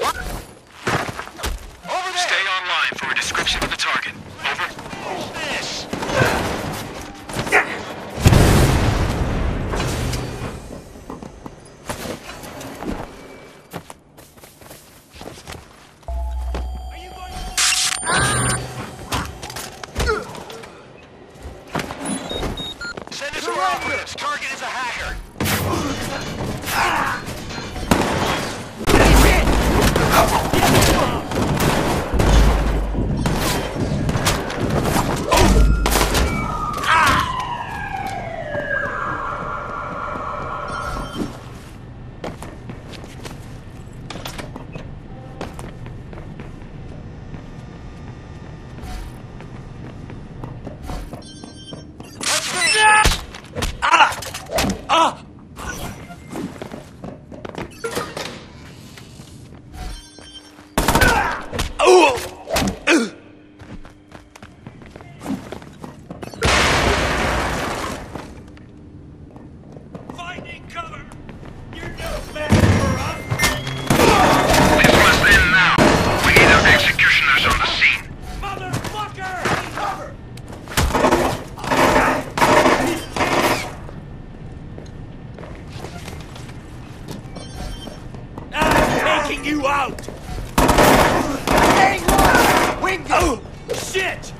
Over there. Stay online for a description of this? Target is a hacker. Taking you out! Gang one! Wingo! Oh, shit!